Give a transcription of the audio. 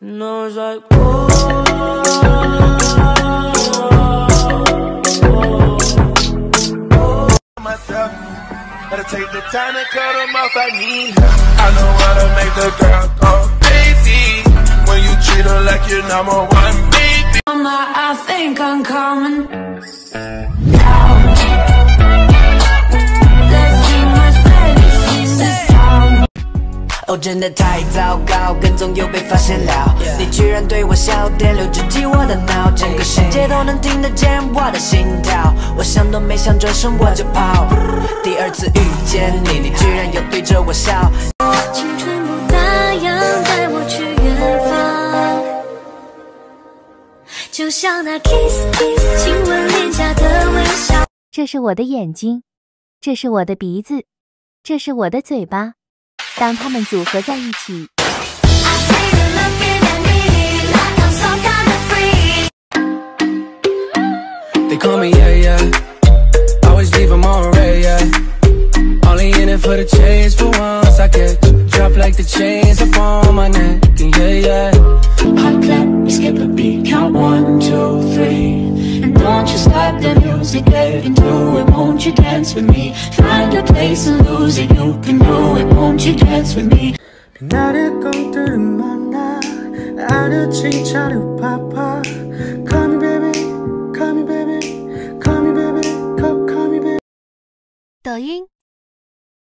like, oh. myself. Gotta take the time to cut them off. I need help. I know how to make the girl go crazy. When you treat her like your number one baby. I'm I think I'm coming. 哦，真的太糟糕，跟踪又被发现了。你居然对我笑电流直击我的脑，整个世界都能听得见我的心跳。我想都没想，转身我就跑。第二次遇见你，你居然又对着我笑。青春不打烊，带我去远方，就像那 kiss kiss 亲吻脸颊的微笑。这是我的眼睛，这是我的鼻子，这是我的嘴巴。当它们组合在一起， I see you looking at me like I'm some kind of freak. They call me, yeah, yeah. Always leave them on red, yeah. Only in it for the chase for once. I get drop like the chains up on my neck, and yeah, yeah. Hot clap, we skip a beat, count one, two, three. And don't you stop the music, get into it, won't you dance with me? Find a place and lose it, you can do it, won't you dance with me? 나를 꿈들을 만나 아는 칭찬을 파파 Call me baby, call me baby, call me baby, call, call me baby 抖音、